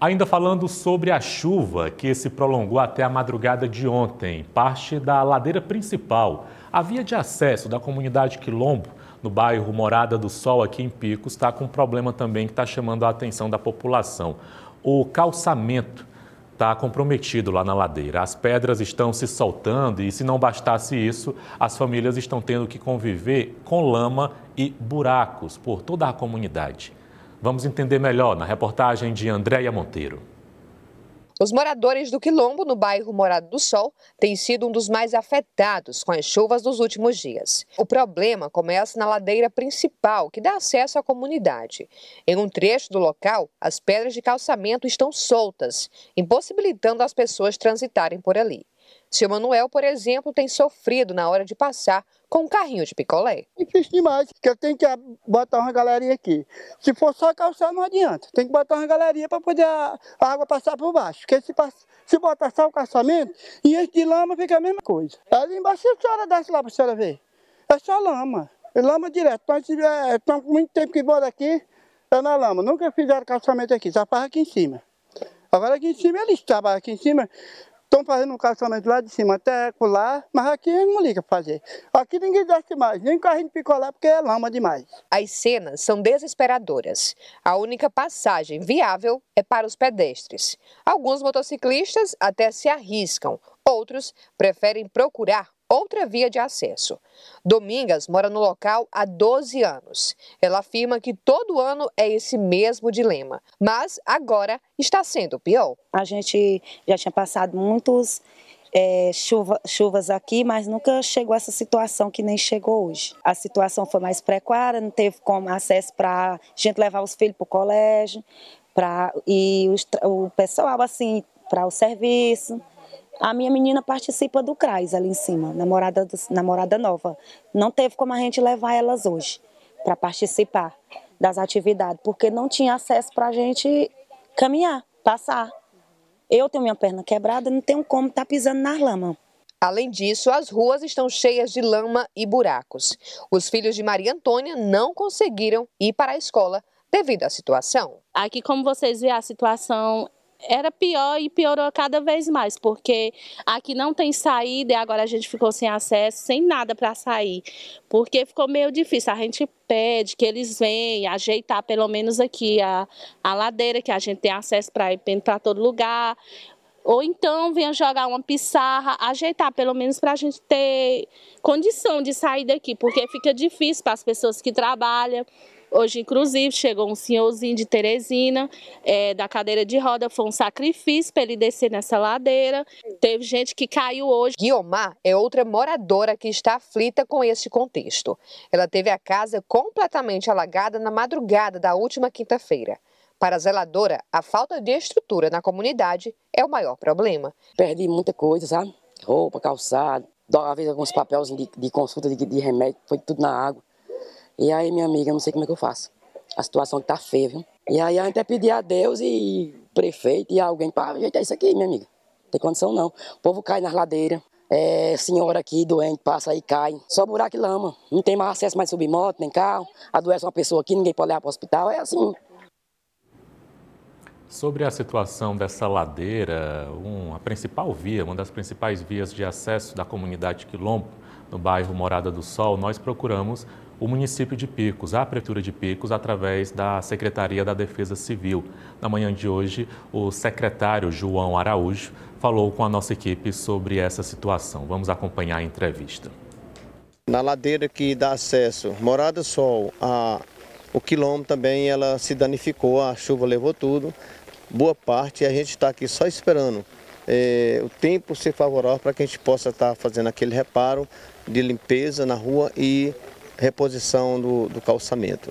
Ainda falando sobre a chuva que se prolongou até a madrugada de ontem, parte da ladeira principal, a via de acesso da comunidade Quilombo, no bairro Morada do Sol, aqui em Picos, está com um problema também que está chamando a atenção da população. O calçamento está comprometido lá na ladeira. As pedras estão se soltando e, se não bastasse isso, as famílias estão tendo que conviver com lama e buracos por toda a comunidade. Vamos entender melhor na reportagem de Andréia Monteiro. Os moradores do Quilombo, no bairro Morado do Sol, têm sido um dos mais afetados com as chuvas dos últimos dias. O problema começa na ladeira principal, que dá acesso à comunidade. Em um trecho do local, as pedras de calçamento estão soltas, impossibilitando as pessoas transitarem por ali. Seu Manuel, por exemplo, tem sofrido na hora de passar com um carrinho de picolé. Difícil demais, porque eu tenho que botar uma galeria aqui. Se for só calçar, não adianta. Tem que botar uma galeria para poder a, água passar por baixo. Porque se, se botar só o calçamento, e esse de lama fica a mesma coisa. Ali embaixo, a senhora desce lá para a senhora ver, é só lama. É lama direto. Nós estamos é, muito tempo que mora aqui, é na lama. Nunca fizeram calçamento aqui, só faz aqui em cima. Agora aqui em cima, eles trabalham aqui em cima, Estão fazendo um calçamento lá de cima até lá, mas aqui não liga para fazer. Aqui ninguém desce mais, nem carrinho de picolé, porque é lama demais. As cenas são desesperadoras. A única passagem viável é para os pedestres. Alguns motociclistas até se arriscam, outros preferem procurar outra via de acesso. Domingas mora no local há 12 anos. Ela afirma que todo ano é esse mesmo dilema, mas agora está sendo pior. A gente já tinha passado muitos é, chuva, chuvas aqui, mas nunca chegou essa situação que nem chegou hoje. A situação foi mais precária, não teve como acesso para a gente levar os filhos para o colégio, pra, e os, o pessoal assim para o serviço. A minha menina participa do CRAS ali em cima, namorada, namorada nova. Não teve como a gente levar elas hoje para participar das atividades, porque não tinha acesso para a gente caminhar, passar. Eu tenho minha perna quebrada, não tenho como estar tá pisando na lama. Além disso, as ruas estão cheias de lama e buracos. Os filhos de Maria Antônia não conseguiram ir para a escola devido à situação. Aqui, como vocês veem, a situação era pior e piorou cada vez mais, porque aqui não tem saída e agora a gente ficou sem acesso, sem nada para sair, porque ficou meio difícil. A gente pede que eles venham ajeitar pelo menos aqui a, a ladeira, que a gente tem acesso para ir para todo lugar, ou então venha jogar uma pissarra, ajeitar pelo menos para a gente ter condição de sair daqui, porque fica difícil para as pessoas que trabalham. Hoje, inclusive, chegou um senhorzinho de Teresina, é, da cadeira de roda, foi um sacrifício para ele descer nessa ladeira. Teve gente que caiu hoje. Guiomar é outra moradora que está aflita com este contexto. Ela teve a casa completamente alagada na madrugada da última quinta-feira. Para a zeladora, a falta de estrutura na comunidade é o maior problema. Perdi muita coisa, sabe? Roupa, calçado, às vezes alguns papéis de, de consulta de, de remédio, foi tudo na água. E aí, minha amiga, não sei como é que eu faço. A situação tá feia, viu? E aí a gente é pedir a Deus e prefeito e alguém para ajeitar isso aqui, minha amiga. Não tem condição não. O povo cai nas ladeiras. É, senhora aqui doente, passa aí, cai. Só buraco e lama. Não tem mais acesso mais subir moto, nem carro. Adoece uma pessoa aqui, ninguém pode levar para o hospital. É assim. Sobre a situação dessa ladeira, um, a principal via, uma das principais vias de acesso da comunidade Quilombo, no bairro Morada do Sol, nós procuramos o município de Picos, a Prefeitura de Picos, através da Secretaria da Defesa Civil. Na manhã de hoje, o secretário João Araújo falou com a nossa equipe sobre essa situação. Vamos acompanhar a entrevista. Na ladeira que dá acesso, Morada Sol, a, o quilômetro também ela se danificou, a chuva levou tudo, boa parte, e a gente está aqui só esperando é, o tempo ser favorável para que a gente possa estar tá fazendo aquele reparo de limpeza na rua e reposição do, do calçamento.